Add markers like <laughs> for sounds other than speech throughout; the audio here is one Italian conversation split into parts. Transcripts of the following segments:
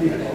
Yeah. <laughs>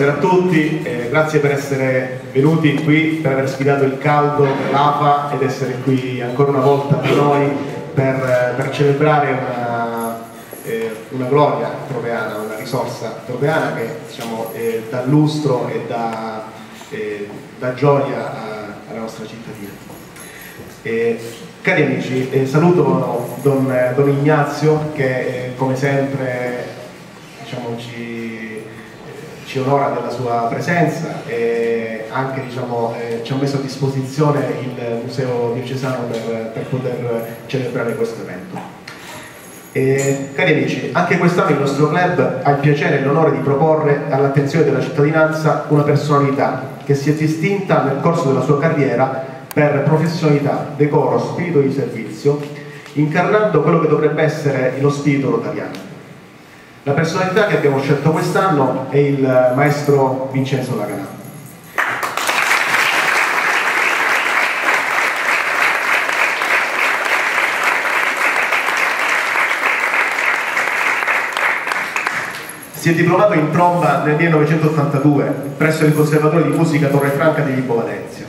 Buonasera a tutti, eh, grazie per essere venuti qui, per aver sfidato il caldo, l'AFA ed essere qui ancora una volta con noi per, eh, per celebrare una, eh, una, gloria troveana, una risorsa troveana che diciamo, dà lustro e dà, dà gioia a, alla nostra cittadina. cari amici, eh, saluto Don, Don, Ignazio che eh, come sempre ci onora della sua presenza e anche diciamo, eh, ci ha messo a disposizione il Museo Diocesano per, per poter celebrare questo evento. E, cari amici, anche quest'anno il nostro club ha il piacere e l'onore di proporre all'attenzione della cittadinanza una personalità che si è distinta nel corso della sua carriera per professionalità, decoro, spirito di servizio, incarnando quello che dovrebbe essere lo spirito rotariano. La personalità che abbiamo scelto quest'anno è il maestro Vincenzo Laganà. Si è diplomato in tromba nel 1982 presso il Conservatorio di Musica Torre Franca di Vibo Valencia.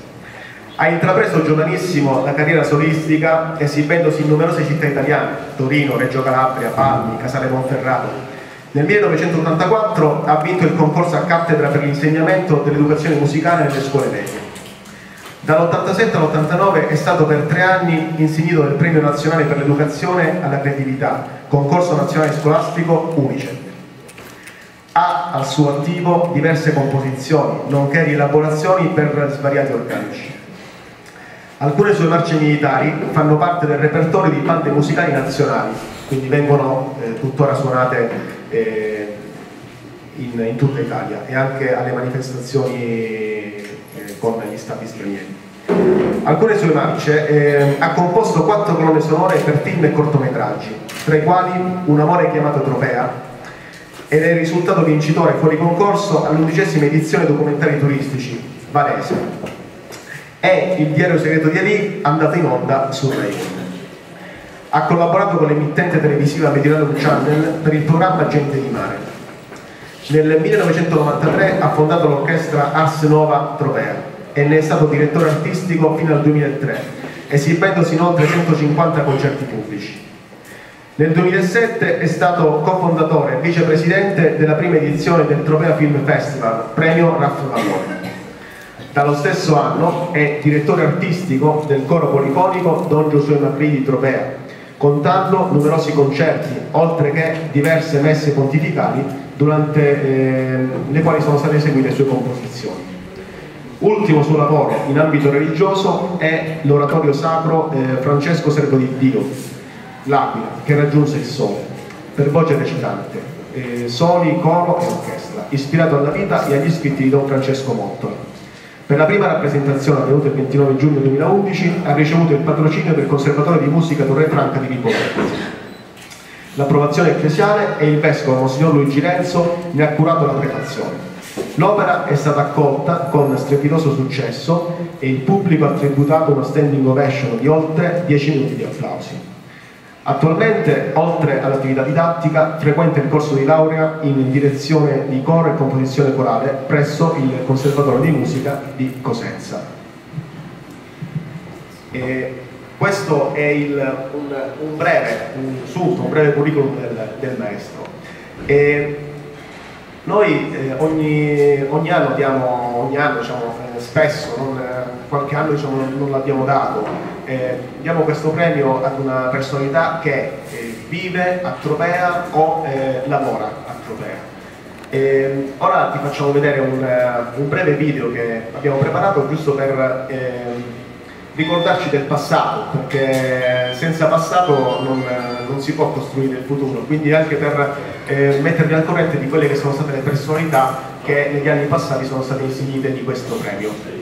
Ha intrapreso giovanissimo la carriera solistica esibendosi in numerose città italiane, Torino, Reggio Calabria, Palmi, Casale Monferrato, nel 1984 ha vinto il concorso a cattedra per l'insegnamento dell'educazione musicale nelle scuole medie. Dall'87 all'89 è stato per tre anni insignito del Premio Nazionale per l'Educazione alla Creatività, concorso nazionale scolastico UNICEF. Ha al suo attivo diverse composizioni, nonché rielaborazioni per svariati organici. Alcune sue marce militari fanno parte del repertorio di bande musicali nazionali, quindi vengono eh, tuttora suonate eh, in, in, tutta Italia e anche alle manifestazioni eh, con gli stati stranieri. Alcune sue marce eh, ha composto quattro colonne sonore per film e cortometraggi, tra i quali Un amore chiamato Tropea ed è risultato vincitore fuori concorso all'undicesima edizione documentari turistici Varese e il diario segreto di Ali andato in onda su Rai ha collaborato con l'emittente televisiva Mediterranean Channel per il programma Gente di Mare. Nel 1993 ha fondato l'orchestra Ars Nova Tropea e ne è stato direttore artistico fino al 2003, esibendosi in oltre 150 concerti pubblici. Nel 2007 è stato cofondatore e vicepresidente della prima edizione del Tropea Film Festival, premio Raff Vallone. Dallo stesso anno è direttore artistico del coro polifonico Don Giosuè Magridi Tropea, contando numerosi concerti, oltre che diverse messe pontificali, durante eh, le quali sono state eseguite sue composizioni. Ultimo suo lavoro in ambito religioso è l'oratorio sacro eh, Francesco Servo di Dio, L'Aquila, che raggiunse il sole, per voce recitante, eh, soli, coro e orchestra, ispirato alla vita e agli scritti di Don Francesco Mottola. Per la prima rappresentazione avvenuta il 29 giugno 2011 ha ricevuto il patrocinio del Conservatorio di Musica Torre Franca di Ripovenza. L'approvazione ecclesiale e il vescovo Monsignor Luigi Renzo ne ha curato la prefazione. L'opera è stata accolta con strepitoso successo e il pubblico ha tributato uno standing ovation di oltre 10 minuti di applausi. Attualmente, oltre all'attività didattica, frequenta il corso di laurea in direzione di coro e composizione corale presso il Conservatorio di Musica di Cosenza. E questo è il, un, un, breve, un un breve curriculum del, del maestro. E noi eh, ogni, ogni, anno diamo, ogni anno, diciamo, eh, spesso, non, qualche anno diciamo, non l'abbiamo dato, eh, diamo questo premio ad una personalità che eh, vive a Tropea o eh, lavora a Tropea. Eh, ora ti facciamo vedere un, eh, un, breve video che abbiamo preparato giusto per ricordarci del passato, perché senza passato non, non, si può costruire il futuro, quindi anche per eh, mettervi al corrente di quelle che sono state le personalità che negli anni passati sono state insignite di questo premio.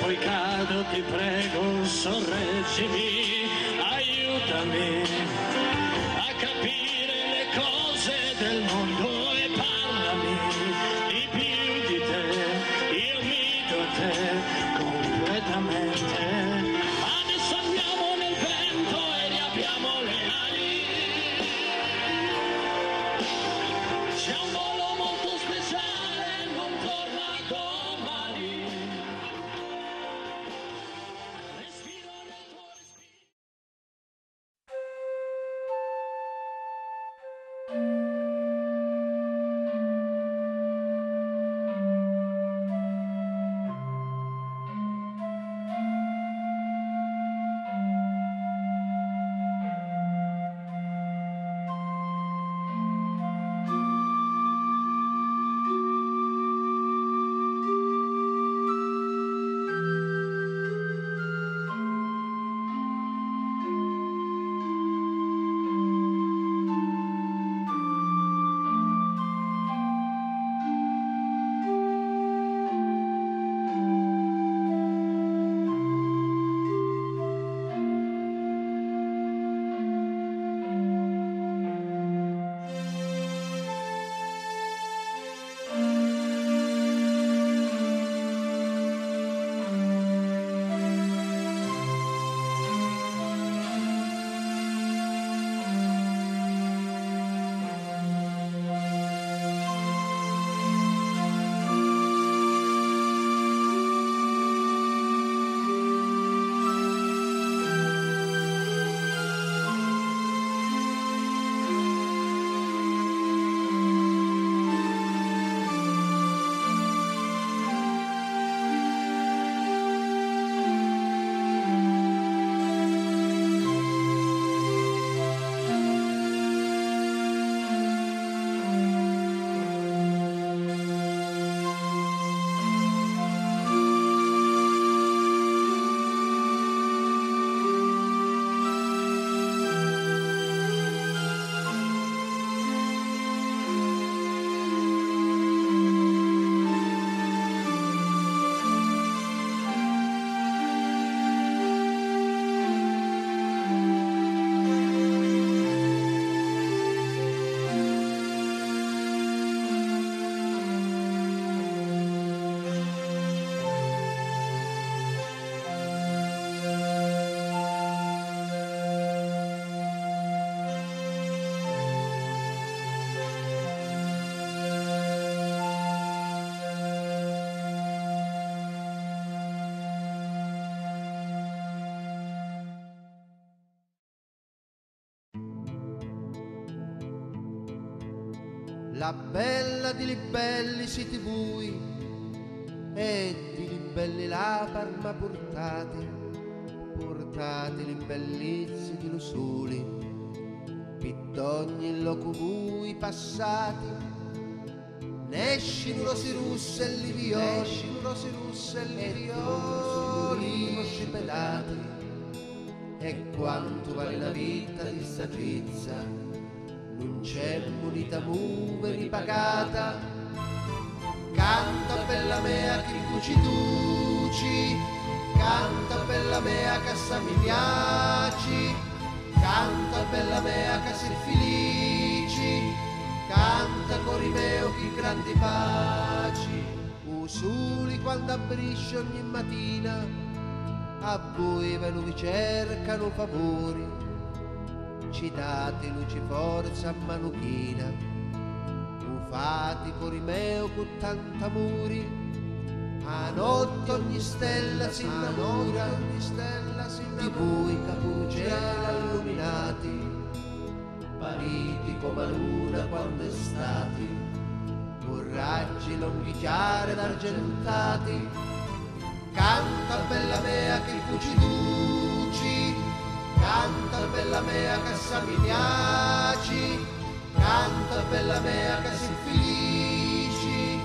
Poi cado ti prego sorreggimi, La bella di libelli siti bui e di libelli la parma portati, portati limbellizi di lusuli, pittogni locubui passati, nesci rosi russe e livioli, nesci rosi russe e livioli, mosci pedati, e quanto vale la vita di sta trizza non c'è munita muve ripagata. Canta bella mea che cuci duci canta bella mea che sa mi piaci canta bella mea che sei felici canta cori meo che grandi paci usuli quando abbrisce ogni mattina a voi ve lo vi cercano favori ci date luci forza manuchina. Ufati cori meo con tanta muri. A notte ogni stella si innamora. ogni stella si di voi capucella illuminati pariti come luna quando è stati. Con raggi lunghi chiari ed argentati canta bella mea che cuci duci Canta bella mea che sa mi piaci, canta bella mea che sei felici,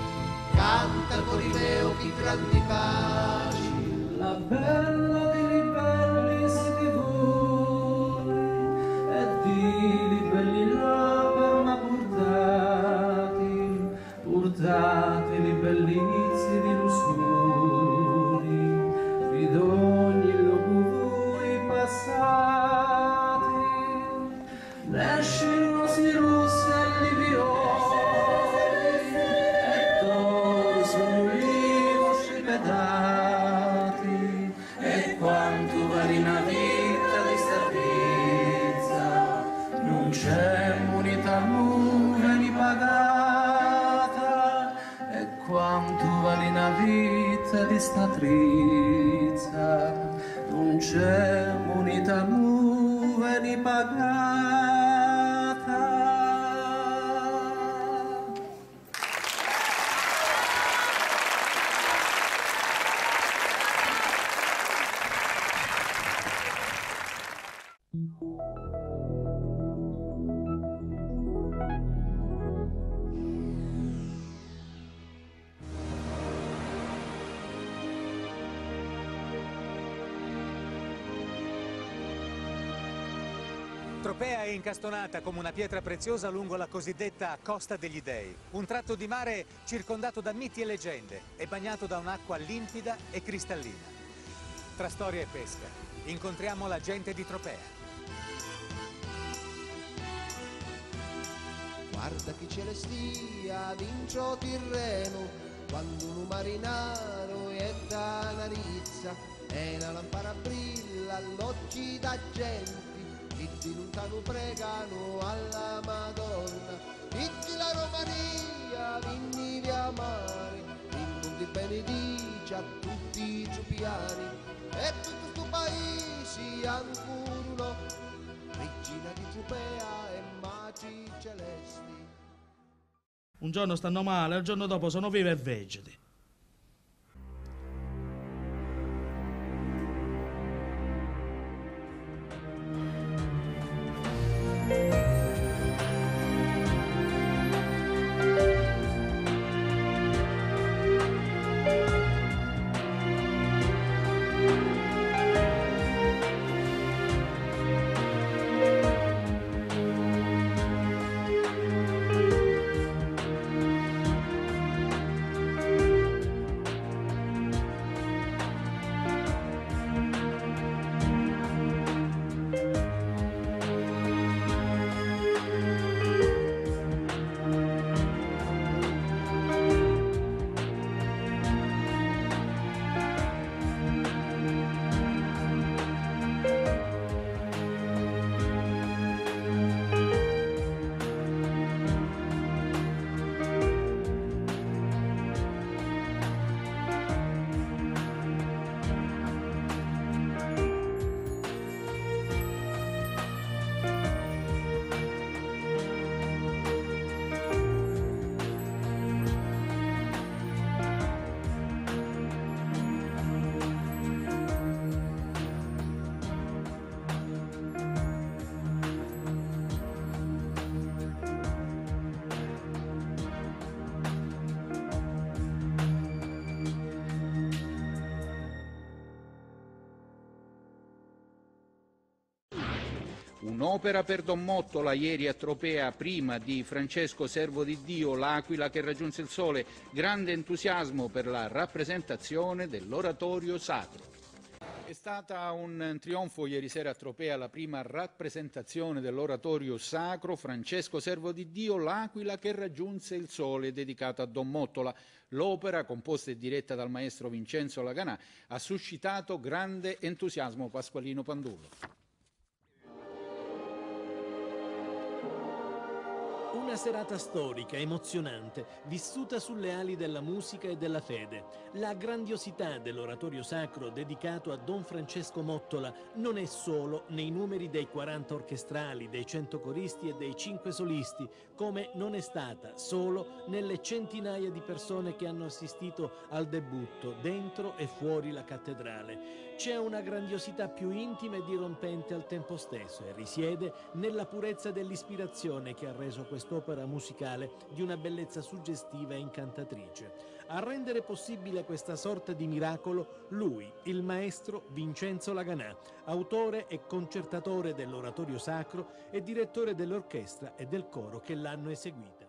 canta Corineo che grandi paci. La bella di ribelli si divulga e di ribelli la per me purtati, portati. Tropea è incastonata come una pietra preziosa lungo la cosiddetta Costa degli Dei, un tratto di mare circondato da miti e leggende e bagnato da un'acqua limpida e cristallina. Tra storia e pesca, incontriamo la gente di Tropea. Guarda chi celestia vincio Tirreno, quando un marinaro è da narizza, e una lampara brilla all'occhi da gente, e di lontano pregano alla Madonna, Vitti la Romania, vinni via mare, il mondo benedice a tutti i giupiani, e tutto sto paese ancora uno, regina di Giupea e magi celesti. Un giorno stanno male, il giorno dopo sono vive e vegeti. Un'opera per Don Mottola ieri a Tropea, prima di Francesco Servo di Dio, l'Aquila che raggiunse il sole, grande entusiasmo per la rappresentazione dell'oratorio sacro. È stata un trionfo ieri sera a Tropea la prima rappresentazione dell'oratorio sacro Francesco Servo di Dio, l'Aquila che raggiunse il sole, dedicata a Don Mottola. L'opera, composta e diretta dal maestro Vincenzo Laganà, ha suscitato grande entusiasmo Pasqualino Pandullo. Una serata storica, emozionante, vissuta sulle ali della musica e della fede. La grandiosità dell'oratorio sacro dedicato a Don Francesco Mottola non è solo nei numeri dei 40 orchestrali, dei 100 coristi e dei 5 solisti, come non è stata solo nelle centinaia di persone che hanno assistito al debutto dentro e fuori la cattedrale. C'è una grandiosità più intima e dirompente al tempo stesso e risiede nella purezza dell'ispirazione che ha reso quest'opera musicale di una bellezza suggestiva e incantatrice. A rendere possibile questa sorta di miracolo lui, il maestro Vincenzo Laganà, autore e concertatore dell'oratorio sacro e direttore dell'orchestra e del coro che l'hanno eseguita.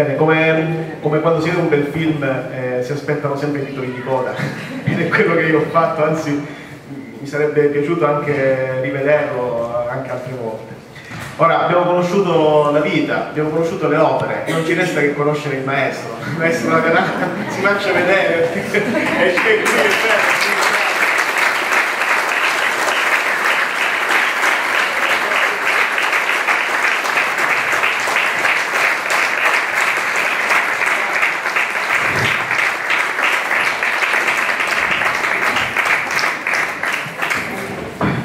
Bene, come, come quando si vede un bel film eh, si aspettano sempre i titoli di coda <laughs> ed è quello che io ho fatto, anzi mi sarebbe piaciuto anche rivederlo anche altre volte. Ora abbiamo conosciuto la vita, abbiamo conosciuto le opere, non ci resta che conoscere il maestro. Il maestro la <laughs> verrà, si faccia vedere. c'è <laughs> qui, è bello.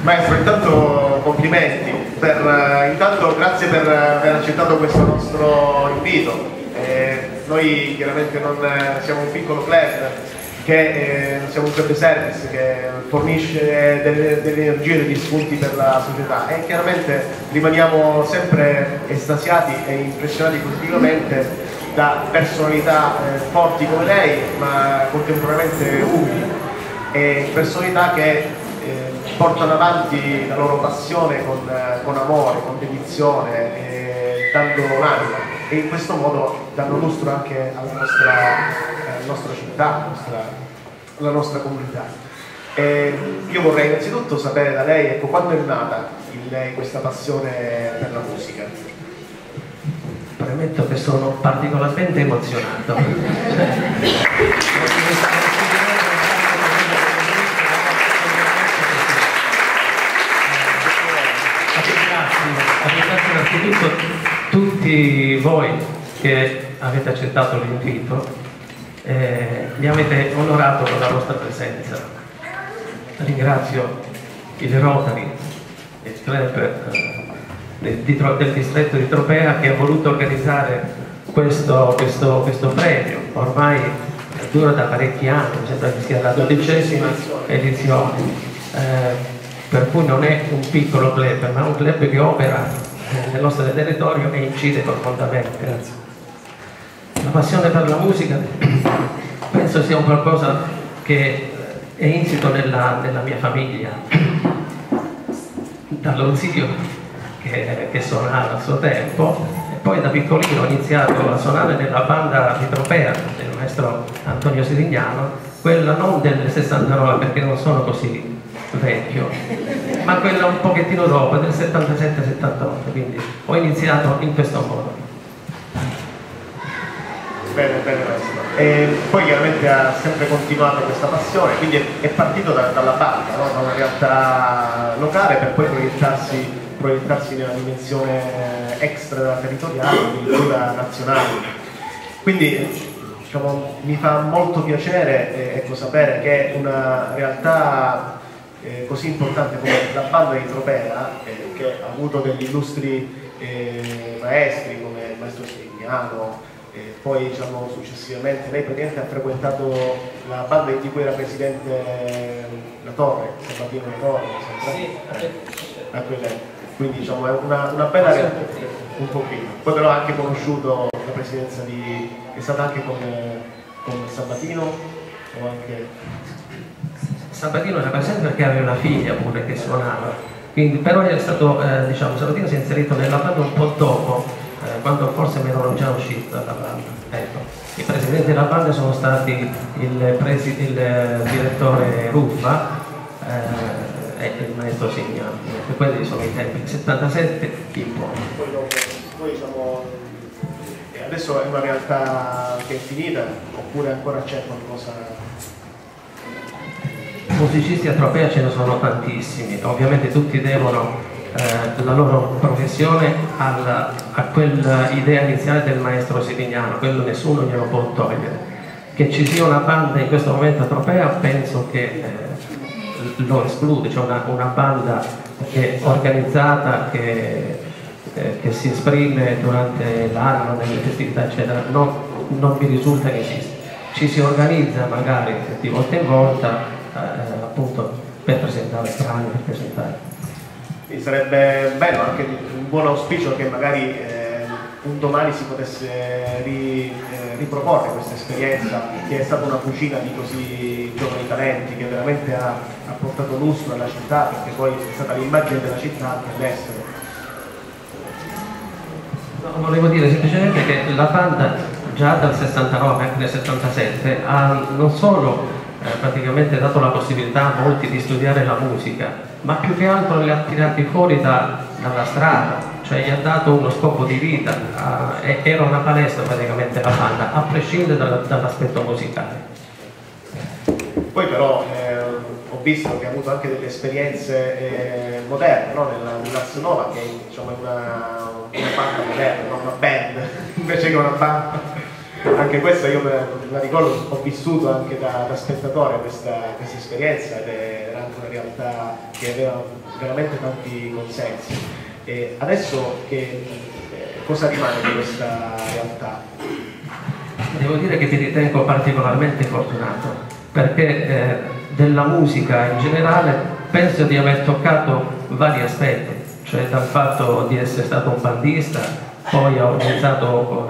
Maestro, intanto complimenti, per, eh, intanto grazie per aver accettato questo nostro invito. Eh, noi chiaramente non eh, siamo un piccolo club, che eh, siamo un club service che fornisce delle, delle energie, degli spunti per la società e chiaramente rimaniamo sempre estasiati e impressionati continuamente da personalità eh, forti come lei, ma contemporaneamente umili e personalità che portano avanti la loro passione con, eh, con amore, con dedizione, eh, dando l'anima e in questo modo danno lustro anche alla nostra, eh, nostra città, alla nostra, alla nostra comunità. E io vorrei innanzitutto sapere da lei ecco, quando è nata in lei questa passione per la musica. Premetto che sono particolarmente emozionato. ringrazio innanzitutto tutti voi che avete accettato l'invito eh, mi avete onorato con la vostra presenza. Ringrazio il Rotary, il club eh, del distretto di Tropea che ha voluto organizzare questo, questo, questo premio. Ormai dura da parecchi anni, mi sembra che sia la dodicesima edizione. Eh, per cui non è un piccolo club, ma un club che opera nel nostro territorio e incide profondamente. La passione per la musica penso sia un qualcosa che è insito nella, nella mia famiglia, dallo zio che, che, suonava a suo tempo e poi da piccolino ho iniziato a suonare nella banda di Tropea del maestro Antonio Sirignano, quella non del 69 perché non sono così vecchio, ma quella un pochettino dopo, del 77-78, quindi ho iniziato in questo modo. Bene, bene Massimo. E poi chiaramente ha sempre continuato questa passione, quindi è partito da, dalla banda, no? da una realtà locale per poi proiettarsi, proiettarsi nella dimensione extra territoriale, addirittura nazionale. Quindi diciamo, mi fa molto piacere eh, ecco, sapere che una realtà eh, così importante come la banda di Tropea, eh, che ha avuto degli illustri eh, maestri come il maestro Sirignano, poi diciamo, successivamente lei praticamente ha frequentato la banda di cui era presidente La Torre, Sabatino La Torre, sempre. Sì, quindi diciamo, è una, una bella realtà, un pochino. Poi però ha anche conosciuto la presidenza di... è stata anche con, con Sabatino o anche Sabatino era presente perché aveva una figlia pure che suonava, quindi, però è stato, eh, diciamo, Sabatino si è inserito nella banda un po' dopo, eh, quando forse mi erano già uscito dalla banda. Ecco. I presidenti della banda sono stati il, presi, il eh, direttore Ruffa eh, e il maestro Signano, e quelli sono i tempi, 77 in poi. Poi diciamo, eh, adesso è una realtà che è finita oppure ancora c'è qualcosa musicisti a Tropea ce ne sono tantissimi, ovviamente tutti devono eh, la loro professione alla, a quell'idea iniziale del maestro Sirignano, quello nessuno glielo può togliere. Che ci sia una banda in questo momento a Tropea penso che eh, lo esclude, cioè una, una, banda che è organizzata, che, eh, che si esprime durante l'anno, nelle festività eccetera, non, non mi risulta che esista. Ci si organizza magari di volta in volta appunto per presentare brani, per presentare. Quindi sarebbe bello anche un buon auspicio che magari eh, un domani si potesse ri, eh, riproporre questa esperienza che è stata una cucina di così giovani talenti che veramente ha, ha portato lustro alla città perché poi è stata l'immagine della città anche all'estero. No, volevo dire semplicemente che la banda già dal 69, anche nel 77, ha non solo eh, praticamente dato la possibilità a molti di studiare la musica, ma più che altro li ha tirati fuori da, dalla strada, cioè gli ha dato uno scopo di vita, eh, era una palestra praticamente la banda, a prescindere dalla, dall'aspetto musicale. Poi però eh, ho visto che ha avuto anche delle esperienze eh, moderne no? nella, nella Nova, che diciamo, è una, una banda moderna, no? una band <laughs> invece che una banda anche questa io la ricordo, ho vissuto anche da, da spettatore questa, questa, esperienza ed era anche una realtà che aveva veramente tanti consensi. E adesso che, eh, cosa rimane di questa realtà? Devo dire che mi ritengo particolarmente fortunato perché eh, della musica in generale penso di aver toccato vari aspetti, cioè dal fatto di essere stato un bandista, poi ho organizzato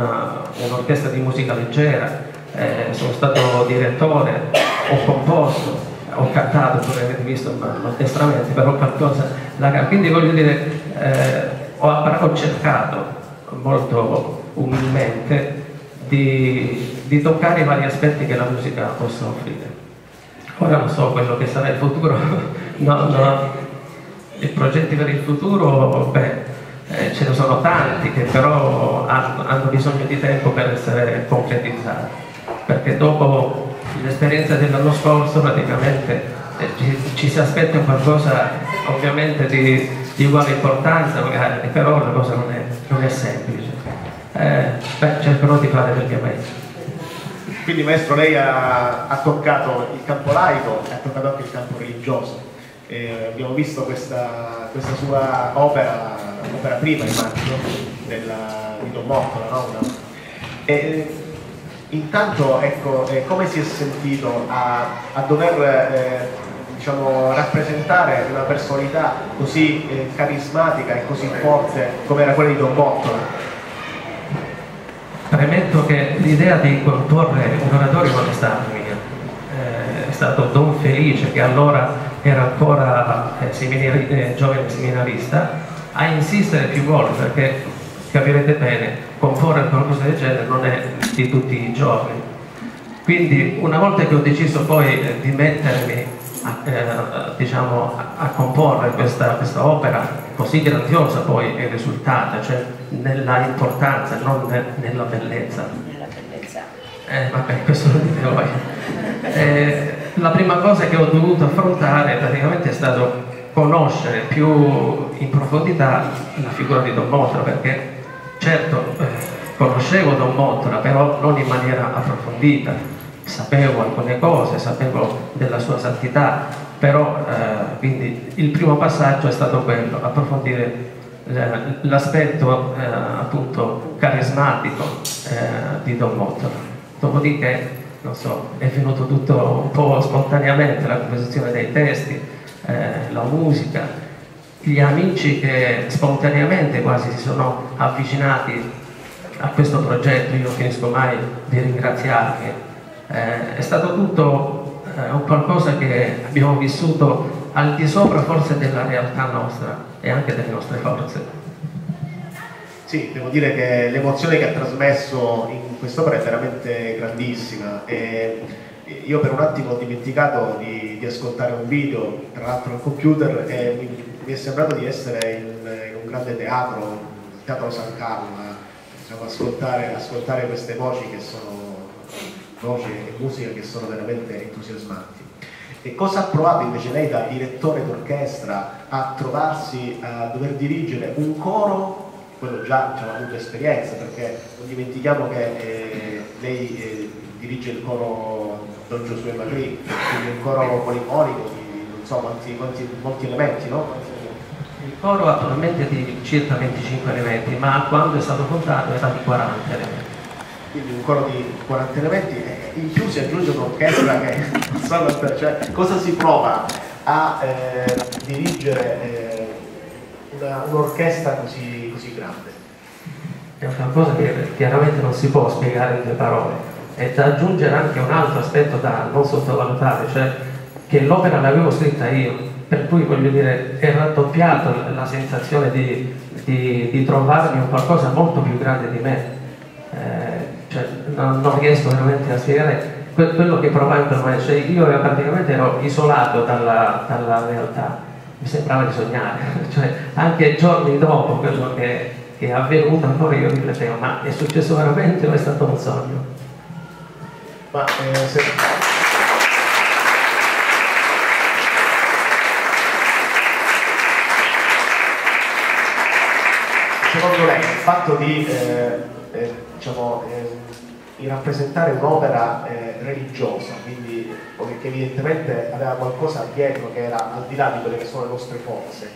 un'orchestra di musica leggera, eh, sono stato direttore, ho composto, ho cantato, come avete visto maldestramente, però qualcosa, la, quindi voglio dire, eh, ho, ho, cercato molto umilmente di, di toccare i vari aspetti che la musica possa offrire. Ora non so quello che sarà il futuro, <laughs> no, no, i progetti per il futuro, beh, eh, ce ne sono tanti che però hanno, bisogno di tempo per essere concretizzati, perché dopo l'esperienza dell'anno scorso praticamente eh, ci, ci, si aspetta qualcosa ovviamente di, di, uguale importanza magari, però la cosa non è, non è semplice. Eh, beh, cercherò di fare del mio meglio. Quindi maestro lei ha, ha, toccato il campo laico e ha toccato anche il campo religioso. Eh, abbiamo visto questa, questa sua opera opera prima immagino della, di Don Mottola no? e, intanto ecco eh, come si è sentito a, a dover eh, diciamo, rappresentare una personalità così eh, carismatica e così forte come era quella di Don Mottola Premetto che l'idea di comporre un oratorio non è stata mia, eh, è stato Don Felice che allora era ancora eh, seminari, eh, giovane seminarista a insistere più volte perché capirete bene, comporre qualcosa del genere non è di tutti i giorni. Quindi una volta che ho deciso poi eh, di mettermi a, eh, diciamo, a, a comporre questa, questa, opera così grandiosa poi è risultata, cioè nella importanza, non ne, nella bellezza. Nella bellezza. Eh, vabbè, questo lo dite voi. Eh, la prima cosa che ho dovuto affrontare praticamente è stato conoscere più in profondità la figura di Don Motra perché certo eh, conoscevo Don Motra però non in maniera approfondita. Sapevo alcune cose, sapevo della sua santità però eh, quindi il primo passaggio è stato quello, approfondire eh, l'aspetto eh, appunto carismatico eh, di Don Motra. Dopodiché so, è venuto tutto un po' spontaneamente la composizione dei testi eh, la musica, gli amici che spontaneamente quasi si sono avvicinati a questo progetto, io non finisco mai di ringraziarli. Eh, è stato tutto eh, un qualcosa che abbiamo vissuto al di sopra forse della realtà nostra e anche delle nostre forze. Sì, devo dire che l'emozione che ha trasmesso in quest'opera è veramente grandissima. E io per un attimo ho dimenticato di, di ascoltare un video, tra l'altro al computer, e mi, mi, è sembrato di essere in, in un grande teatro, il Teatro San Carlo, diciamo, ascoltare, ascoltare queste voci che sono voci e musica che sono veramente entusiasmanti. E cosa ha provato invece lei da direttore d'orchestra a trovarsi a dover dirigere un coro, quello già diciamo, avuto esperienza, perché non dimentichiamo che eh, lei eh, dirige il coro Don Giosuè Magri, quindi un coro polifonico di non so quanti, quanti, molti elementi, no? Il coro attualmente è di circa 25 elementi, ma quando è stato contato era di 40 elementi. Quindi un coro di 40 elementi e in più si aggiunge un'orchestra che non so per cioè, cosa si prova a eh, dirigere eh, un'orchestra così, così grande? È una cosa che chiaramente non si può spiegare in due parole e da aggiungere anche un altro aspetto da non sottovalutare, cioè che l'opera l'avevo scritta io, per cui voglio dire è raddoppiata la sensazione di, di, di, trovarmi un qualcosa molto più grande di me. Eh, cioè, non, non, riesco veramente a spiegare quello che provai quel momento, cioè, io praticamente ero isolato dalla, dalla realtà, mi sembrava di sognare, <laughs> cioè, anche giorni dopo quello che, che è avvenuto ancora io riflettevo, ma è successo veramente o è stato un sogno? Ma, eh, se... Secondo lei il fatto di eh, eh, diciamo, eh, rappresentare un'opera eh, religiosa, quindi che evidentemente aveva qualcosa dietro che era al di là di quelle che sono le nostre forze,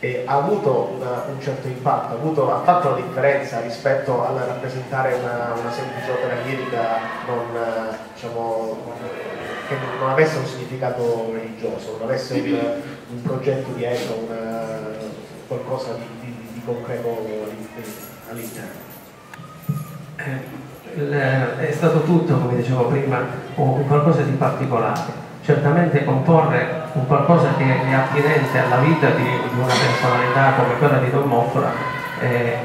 e ha avuto una, un certo impatto, ha, avuto, ha, fatto la differenza rispetto a rappresentare una, una semplice opera lirica non, diciamo, che non avesse un significato religioso, non avesse un, un progetto dietro, una, qualcosa di, di, di concreto all'interno. Eh, è stato tutto, come dicevo prima, un qualcosa di particolare. Certamente comporre un qualcosa che è attinente alla vita di, di una personalità come quella di Don Moffola eh,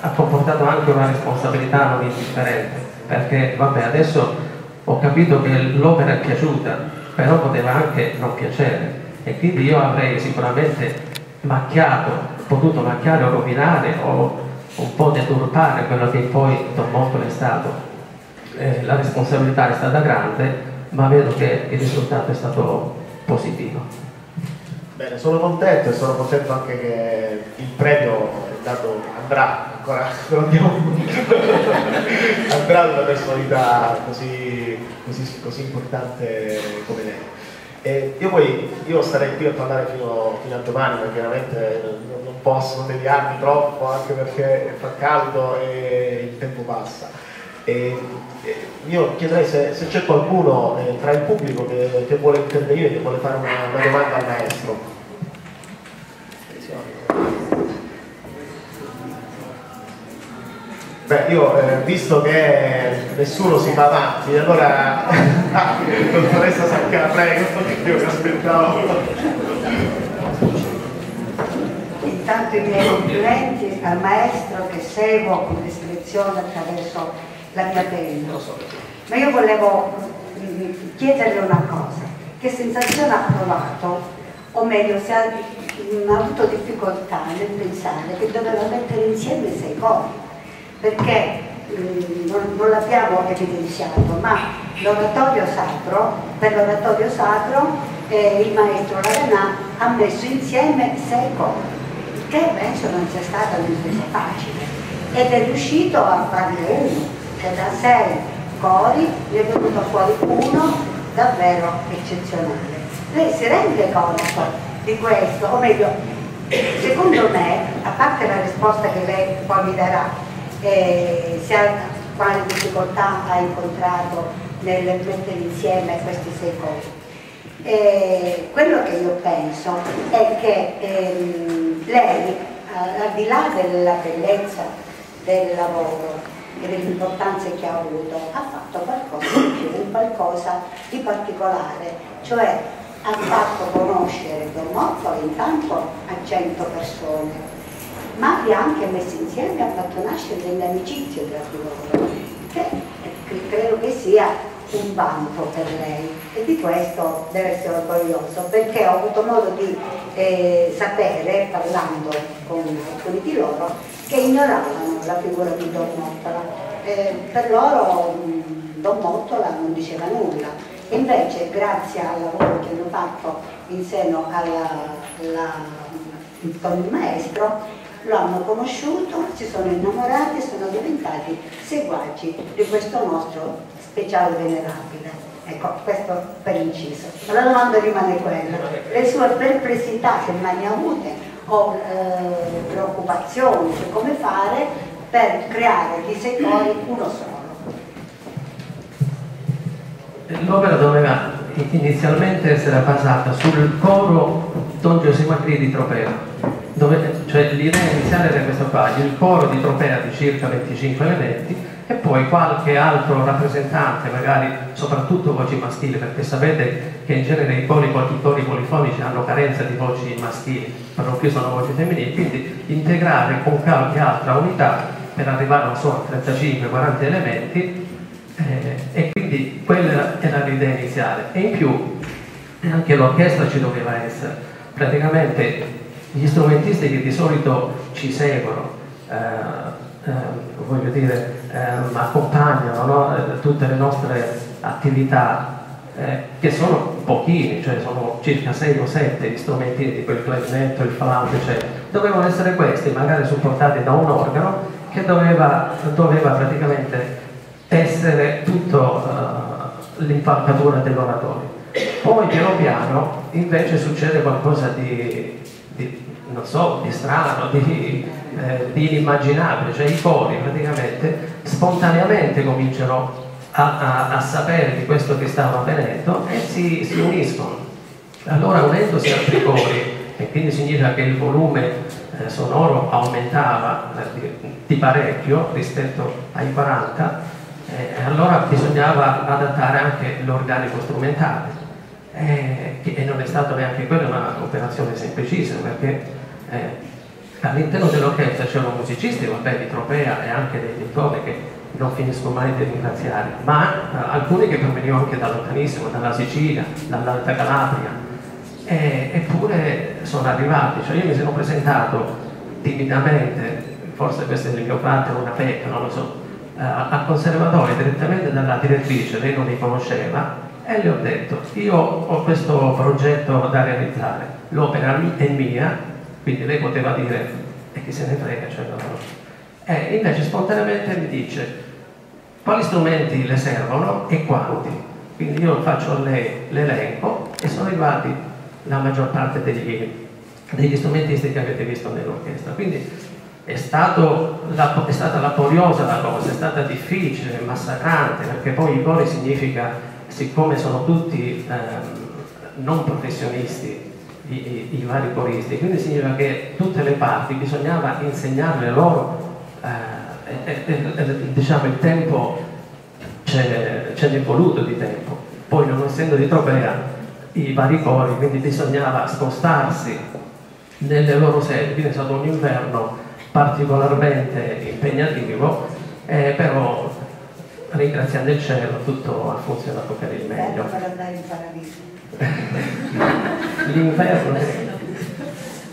ha comportato anche una responsabilità non indifferente, perché vabbè adesso ho capito che l'opera è piaciuta, però poteva anche non piacere e quindi io avrei sicuramente macchiato, potuto macchiare o rovinare o un po' deturpare quello che poi Don Moffola è stato. Eh, la responsabilità è stata grande, ma vedo che il risultato è stato positivo. Bene, sono contento e sono contento anche che il premio dato, andrà ancora, <laughs> non andiamo andrà una personalità così, così, così importante come lei. E io poi io starei qui a parlare fino, fino a domani perché veramente non posso tediarmi troppo anche perché fa caldo e il tempo passa. E, io chiederei se, se c'è qualcuno eh, tra il pubblico che, che, vuole intervenire, che vuole fare una, una domanda al maestro. Beh, io eh, visto che nessuno si fa avanti, allora <laughs> ah, dottoressa Sacca, prego, io mi aspettavo. Intanto i miei complimenti al maestro che seguo con discrezione attraverso la mia penna. Ma io volevo mm, chiederle una cosa, che sensazione ha provato, o meglio se ha, mm, avuto difficoltà nel pensare che doveva mettere insieme sei cori perché non, non l'abbiamo evidenziato, ma l'oratorio sacro, per l'oratorio sacro eh, il maestro Ravenà ha messo insieme sei cori, che penso non sia stata un'impresa facile, ed è riuscito a farne uno, che da sei cori ne è venuto fuori uno davvero eccezionale. Lei si rende conto di questo, o meglio, secondo me, a parte la risposta che lei poi mi darà, eh, ha, quali difficoltà ha incontrato nel mettere insieme questi sei cose. Eh, quello che io penso è che ehm, lei, al di là della bellezza del lavoro e dell'importanza che ha avuto, ha fatto qualcosa di più, qualcosa di particolare, cioè ha fatto conoscere Don Mozzolo intanto a 100 persone, ma li ha anche messi insieme ha fatto nascere delle amicizie tra di loro, che credo che sia un vanto per lei. E di questo deve essere orgoglioso perché ho avuto modo di eh, sapere, parlando con alcuni di loro, che ignoravano la figura di Don Mottola. Eh, per loro mh, Don Mottola non diceva nulla, invece grazie al lavoro che hanno fatto in seno alla, alla, con il maestro lo hanno conosciuto, si sono innamorati e sono diventati seguaci di questo nostro speciale venerabile. Ecco, questo per inciso. Ma la domanda rimane quella. Le sue perplessità, se mai ne avute, o eh, preoccupazioni su come fare per creare di sei cori uno solo. L'opera doveva inizialmente essere basata sul coro Don Giuseppe di Tropea, dove, cioè, l'idea iniziale era questa qua, il coro di tropea di circa 25 elementi e poi qualche altro rappresentante, magari soprattutto voci maschili, perché sapete che in genere i cori, i cori polifonici hanno carenza di voci maschili, per lo più sono voci femminili, quindi integrare con qualche altra unità per arrivare non so, a 35-40 elementi eh, e quindi quella era l'idea iniziale. E in più anche l'orchestra ci doveva essere. Praticamente gli strumentisti che di solito ci seguono, eh, eh, voglio dire, eh, accompagnano no? tutte le nostre attività, eh, che sono pochini, cioè sono circa 6 o 7 gli strumenti di quel clarinetto, il flauto, eccetera. Dovevano essere questi, magari supportati da un organo che doveva, doveva praticamente essere tutto uh, l'impalcatura dell'oratorio. Poi piano piano invece succede qualcosa di, di non so, di strano, <laughs> di, eh, di, inimmaginabile, cioè i cori praticamente spontaneamente cominciano a, a, a, sapere di questo che stava avvenendo e si, si uniscono. Allora unendosi altri cori, e quindi significa che il volume eh, sonoro aumentava eh, di, di parecchio rispetto ai 40, eh, allora bisognava adattare anche l'organico strumentale eh, e non è stata neanche quella un'operazione semplicissima perché eh, all'interno dell'orchestra c'erano musicisti, vabbè, di Tropea e anche dei dintorni che non finisco mai di ringraziare, ma eh, alcuni che provenivano anche da lontanissimo, dalla Sicilia, dall'Alta Calabria, e, eppure sono arrivati, cioè io mi sono presentato timidamente, forse questo è il mio carattere, una pecca, non lo so, eh, al conservatorio direttamente dalla direttrice, lei non mi conosceva, e le ho detto, io ho questo progetto da realizzare, l'opera è mia, quindi lei poteva dire, e chi se ne frega, cioè no. E invece spontaneamente mi dice, quali strumenti le servono e quanti? Quindi io faccio a lei l'elenco e sono arrivati la maggior parte degli, degli strumentisti che avete visto nell'orchestra. Quindi è, stato, è, stata laboriosa la cosa, è stata difficile, massacrante, perché poi i cori significa, siccome sono tutti ehm, non professionisti, i, i, i, vari coristi, quindi significa che tutte le parti bisognava insegnarle loro, eh, e, e, diciamo il tempo ce, n'è voluto di tempo, poi non essendo di tropea i vari cori, quindi bisognava spostarsi nelle loro sedi, quindi è stato un inverno particolarmente impegnativo, eh, però ringraziando il cielo tutto ha funzionato per il meglio. L'inverno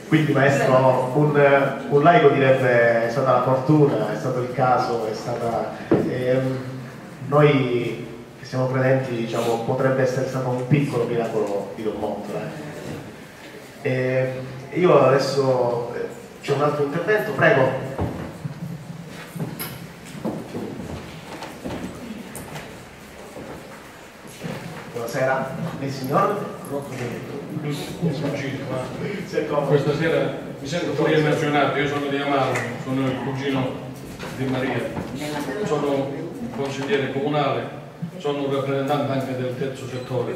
Quindi maestro, un, un, laico direbbe è stata la fortuna, è stato il caso, è stata... Ehm, noi che siamo credenti diciamo potrebbe essere stato un piccolo miracolo di Don Montola. Eh. io adesso c'è un altro intervento, prego. Buonasera, il signor Rocco questa sera mi sento fuori emozionato, io sono di Amaro, sono il cugino di Maria, sono un consigliere comunale, sono un rappresentante anche del terzo settore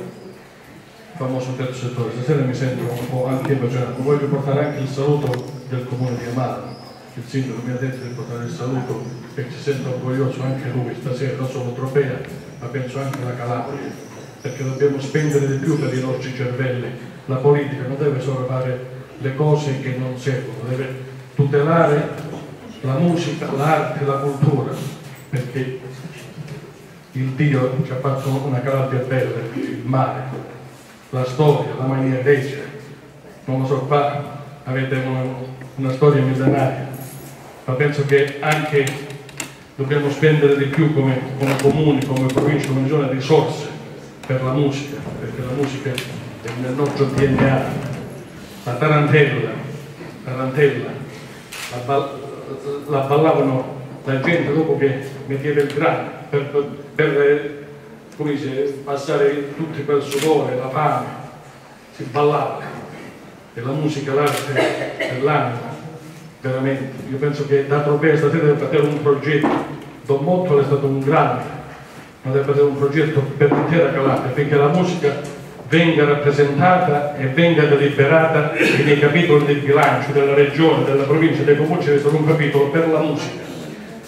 famoso terzo settore. Stasera mi sento un po' anche emozionato. Voglio portare anche il saluto del comune di Amaro. Il sindaco mi ha detto di portare il saluto e si sente orgoglioso anche lui stasera, non solo Tropea, ma penso anche alla Calabria, perché dobbiamo spendere di più per i nostri cervelli. La politica non deve solo fare le cose che non servono, deve tutelare la musica, l'arte, la cultura, perché il Dio ci ha fatto una Calabria bella, il mare, la storia, la mania invece, non lo so, qua avete una, una storia millenaria, ma penso che anche dobbiamo spendere di più come, come comuni, come provincia, come regione risorse per la musica, perché la musica è nel nostro DNA. La tarantella, tarantella la, ball la ballavano la gente dopo che metteva il grano per, per, per come dice, passare tutti quel sudore, la fame, si ballava. E la musica, l'arte dell'anima, veramente. Io penso che da Tropea stasera deve avere un progetto. Don Mottolo è stato un grande, ma deve avere un progetto per l'intera Calabria, perché la musica venga rappresentata e venga deliberata nei capitoli del bilancio della regione, della provincia, dei comuni, deve essere un capitolo per la musica.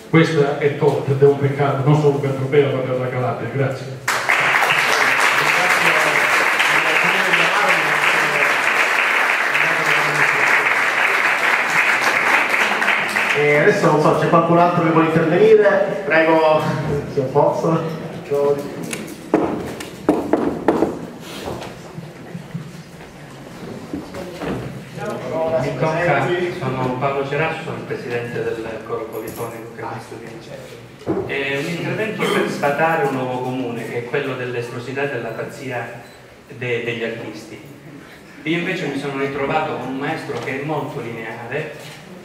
Questa è tolta ed è un peccato non solo per Tropea ma per la Calabria. Grazie. E adesso non so, c'è qualcun altro che vuole intervenire? Prego, se posso. Mi tocca, sono Paolo Cerasso, sono il presidente del coro polifonico che mi studia È un intervento per sfatare un nuovo comune, che è quello dell'esplosività e della pazzia de- degli artisti. Io invece mi sono ritrovato con un maestro che è molto lineare,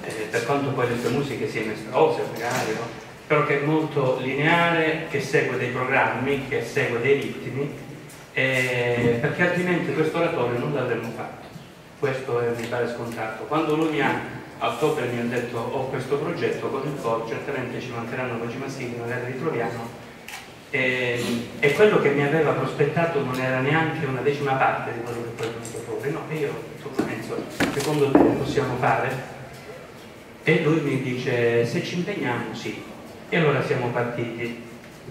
eh, per quanto poi le sue musiche siano estrose, magari, no? Però che è molto lineare, che segue dei programmi, che segue dei ritmi, eh, perché altrimenti questo oratorio non l'avremmo fatto questo è, mi pare scontato. Quando lui mi ha, a ottobre mi ha detto ho questo progetto con il coro, certamente ci mancheranno voci maschili, magari ritroviamo, e, e, quello che mi aveva prospettato non era neanche una decima parte di quello che poi è venuto fuori, no, io penso, secondo te possiamo fare? E lui mi dice se ci impegniamo sì, e allora siamo partiti.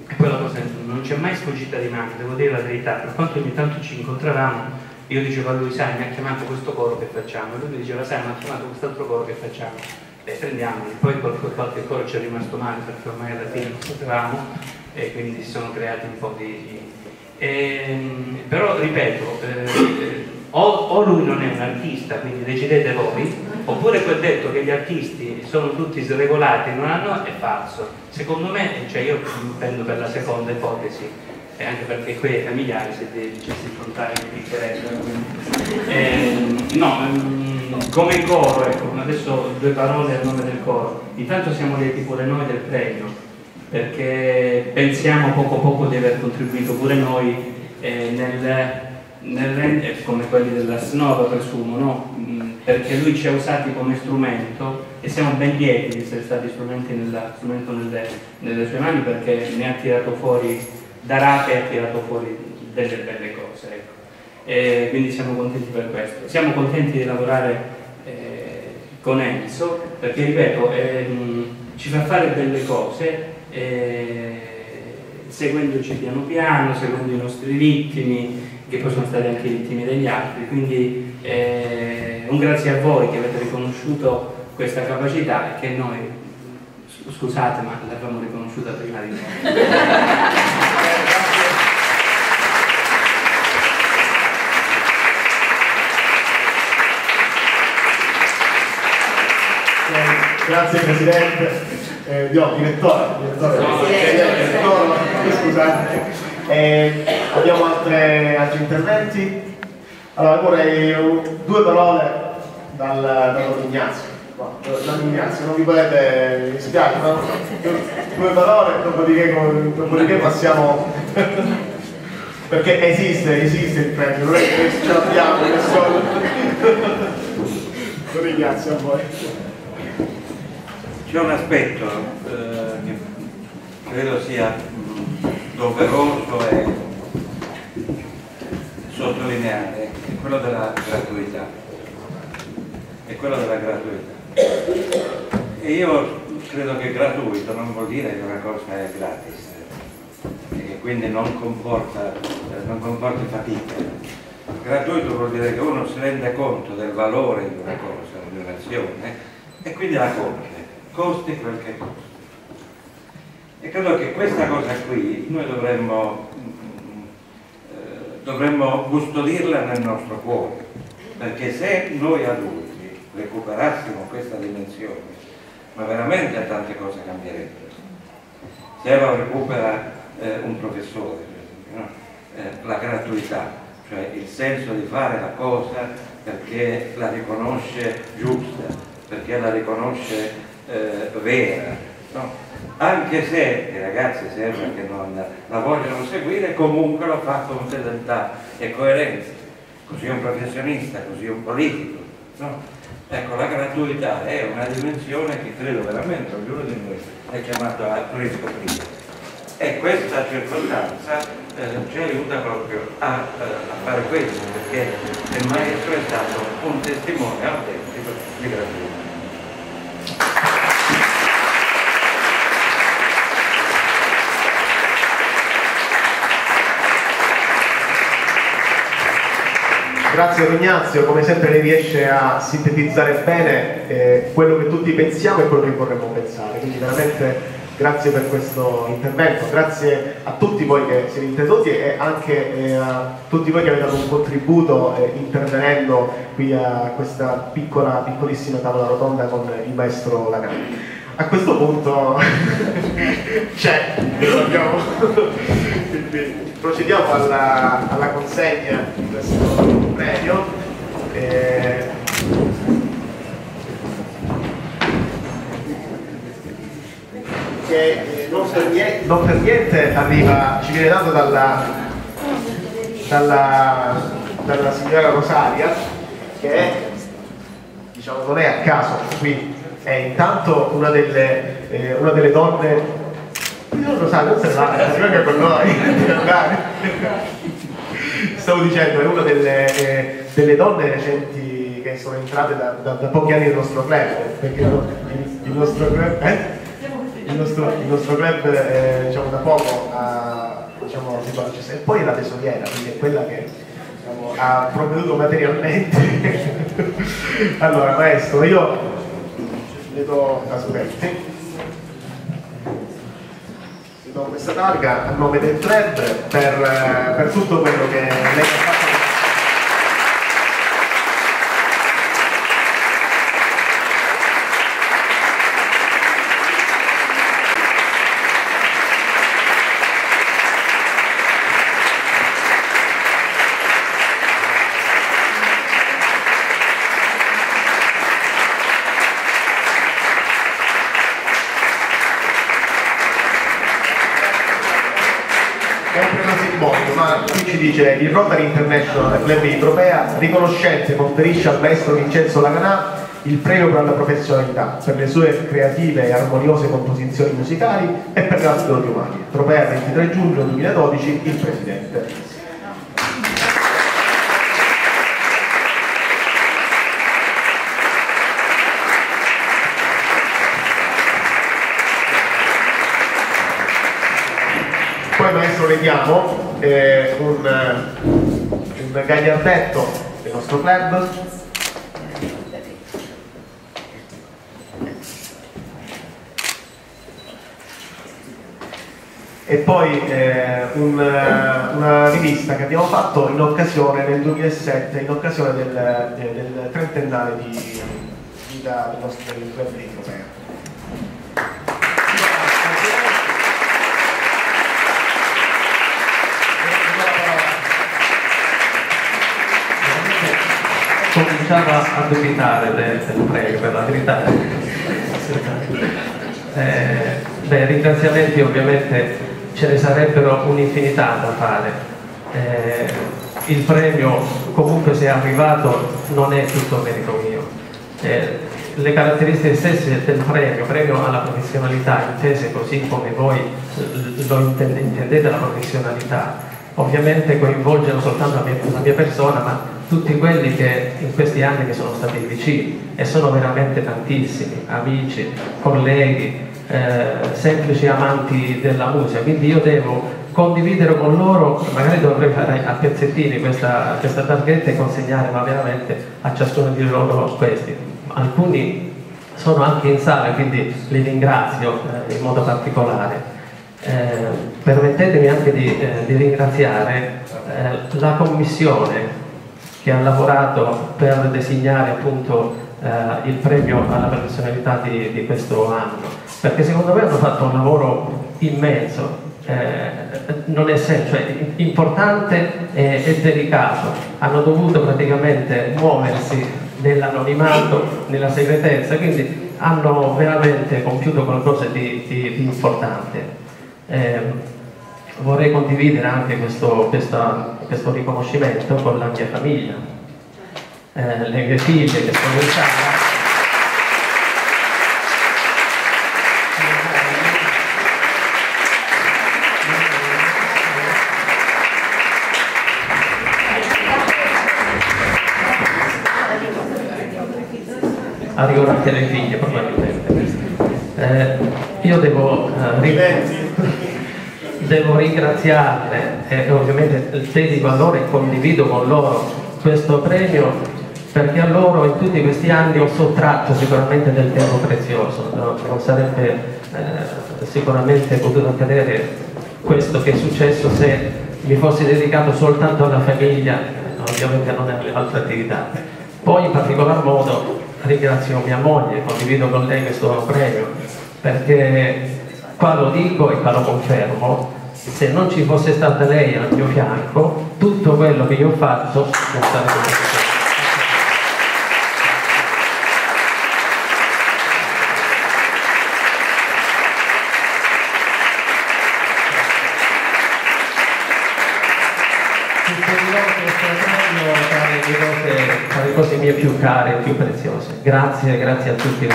E quella cosa non ci è mai sfuggita di mano, devo dire la verità, per quanto ogni tanto ci incontravamo, io dicevo a lui, sai, mi ha chiamato questo coro che facciamo, e lui mi diceva, sai, mi ha chiamato quest'altro coro che facciamo, beh, prendiamoli, poi qualche, qualche coro ci è rimasto male perché ormai alla fine non potevamo e quindi si sono creati un po' di... E, però, ripeto, eh, o, o, lui non è un artista, quindi decidete voi, oppure quel detto che gli artisti sono tutti sregolati non hanno è falso. Secondo me, cioè io pendo per la seconda ipotesi, e anche perché qui è familiare se dicessi incontrare mi piccherebbero. Eh, no, mm, come coro, ecco, adesso due parole a nome del coro. Intanto siamo lieti pure noi del premio, perché pensiamo poco poco di aver contribuito pure noi eh, nel, nel come quelli della Snova presumo, no? Mm, perché lui ci ha usati come strumento e siamo ben lieti di essere stati strumenti nella, strumento nelle, nelle sue mani perché ne ha tirato fuori da rape ha tirato fuori delle belle cose. Ecco. E quindi siamo contenti per questo. Siamo contenti di lavorare eh, con Enzo perché, ripeto, ehm, ci fa fare belle cose eh, seguendoci piano piano, seguendo i nostri ritmi, che poi sono stati anche i ritmi degli altri. Quindi eh, un grazie a voi che avete riconosciuto questa capacità e che noi, scusate ma l'avevamo riconosciuta prima di noi. Grazie Presidente, eh, no, direttore, direttore, no, direttore scusate. Eh, abbiamo altre, altri interventi? Allora vorrei due parole dal, dal Ignazio. No, Ignazio, non vi volete, mi spiace, ma due parole, dopodiché, dopodiché passiamo <laughs> perché esiste, esiste il premio, non è che ce l'abbiamo, che solo. <laughs> Don Ignazio a voi. C'è un aspetto eh, che credo sia doveroso e sottolineare, è quello della gratuità. È quello della gratuità. E io credo che gratuito non vuol dire che una cosa è gratis e quindi non comporta, non comporta fatica. Gratuito vuol dire che uno si rende conto del valore di una cosa, di un'azione e quindi la compie costi quel che costa. E credo che questa cosa qui noi dovremmo, eh, dovremmo custodirla nel nostro cuore, perché se noi adulti recuperassimo questa dimensione, ma veramente tante cose cambierebbero. Se lo recupera eh, un professore, no? eh, la gratuità, cioè il senso di fare la cosa perché la riconosce giusta, perché la riconosce eh, vera, no? Anche se i ragazzi sembra che non la vogliono seguire, comunque lo fa con fedeltà e coerenza, così un professionista, così un politico. No? Ecco, la gratuità è una dimensione che credo veramente ognuno di noi è chiamato a riscoprire. e questa circostanza eh, ci aiuta proprio a, eh, a, fare questo perché il maestro è stato un testimone autentico di gratuità. Grazie Ignazio, come sempre lei riesce a sintetizzare bene eh, quello che tutti pensiamo e quello che vorremmo pensare, quindi veramente grazie per questo intervento, grazie a tutti voi che siete intervenuti e anche eh, a tutti voi che avete dato un contributo eh, intervenendo qui a questa piccola, piccolissima tavola rotonda con il maestro Lagani. A questo punto <laughs> c'è, abbiamo <laughs> procediamo alla, alla, consegna di questo premio. Eh, che eh, non, per niente, non, per niente, arriva, ci viene dato dalla, dalla, dalla signora Rosaria, che diciamo, non è a caso qui, è intanto una delle, eh, una delle donne sa, non se va, si con noi. <laughs> Stavo dicendo, è una delle, eh, delle, donne recenti che sono entrate da, da, da, pochi anni nel nostro club, perché il, il nostro club, eh? il, nostro, il nostro club eh, diciamo, da poco ha, diciamo, e poi la tesoriera, quindi è quella che diciamo, ha provveduto materialmente. <laughs> allora, maestro, io le do aspetti questa targa a nome del club per, per tutto quello che lei ha fatto dice il Rotary International Club di Tropea riconoscenze conferisce al maestro Vincenzo Laganà il premio per la professionalità, per le sue creative e armoniose composizioni musicali e per l'arte doti umani. Tropea 23 giugno 2012, il Presidente. Poi maestro vediamo eh, un, un gagliardetto del nostro club e poi eh, un, una rivista che abbiamo fatto in occasione nel 2007 in occasione del, del trentennale di vita del nostro club di Tropea. Cominciava a dubitare del, del premio per la verità. Eh, beh, ringraziamenti ovviamente ce ne sarebbero un'infinità da fare. Eh, il premio comunque se è arrivato non è tutto merito mio. Eh, le caratteristiche stesse del premio, premio alla professionalità, intese così come voi lo intendete la professionalità, ovviamente coinvolge non soltanto la mia, la mia persona, ma tutti quelli che in questi anni mi sono stati vicini e sono veramente tantissimi, amici, colleghi, eh, semplici amanti della musica, quindi io devo condividere con loro, magari dovrei fare a pezzettini questa, questa targhetta e consegnare veramente a ciascuno di loro questi. Alcuni sono anche in sala, quindi li ringrazio eh, in modo particolare. Eh, permettetemi anche di, eh, di ringraziare eh, la commissione che ha lavorato per designare appunto eh, il premio alla professionalità di, di, questo anno, perché secondo me hanno fatto un lavoro immenso, eh, non è semplice, cioè, importante e, e delicato, hanno dovuto praticamente muoversi nell'anonimato, nella segretezza, quindi hanno veramente compiuto qualcosa di, di, di importante. Eh, vorrei condividere anche questo, questa, questo riconoscimento con la mia famiglia, eh, le mie figlie che sono in casa. Arrivano anche le figlie probabilmente. Eh, io devo eh, devo ringraziarle e ovviamente dedico a loro e condivido con loro questo premio perché a loro in tutti questi anni ho sottratto sicuramente del tempo prezioso, no? non sarebbe eh, sicuramente potuto accadere questo che è successo se mi fossi dedicato soltanto alla famiglia, ovviamente non alle altre attività. Poi in particolar modo ringrazio mia moglie, condivido con lei questo premio, perché qua lo dico e qua lo confermo, se non ci fosse stata lei al mio fianco, tutto quello che io ho fatto non sarebbe le cose, le cose mie più care e più preziose. Grazie, grazie a tutti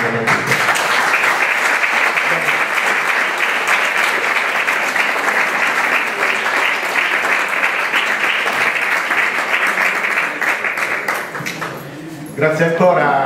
Grazie ancora